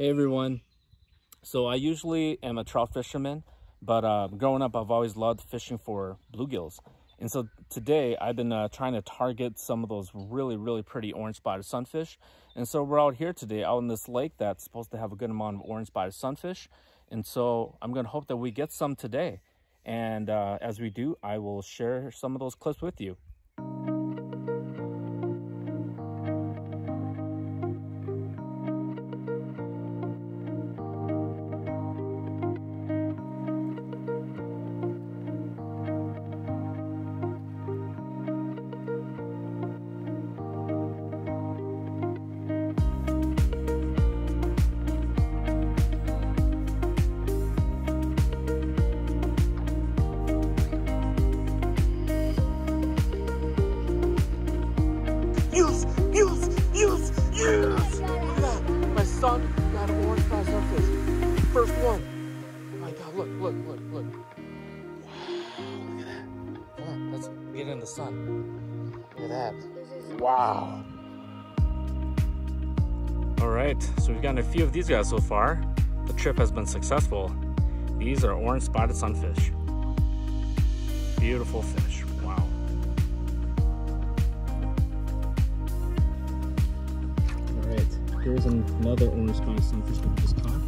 Hey everyone. So I usually am a trout fisherman, but uh, growing up I've always loved fishing for bluegills. And so today I've been uh, trying to target some of those really, really pretty orange spotted sunfish. And so we're out here today out in this lake that's supposed to have a good amount of orange spotted sunfish. And so I'm gonna hope that we get some today. And uh, as we do, I will share some of those clips with you. Look, look, look. Wow, look at that. Let's get in the sun. Look at that. Wow. All right, so we've gotten a few of these guys so far. The trip has been successful. These are orange spotted sunfish. Beautiful fish, wow. All right, here's another orange spotted sunfish that we just caught.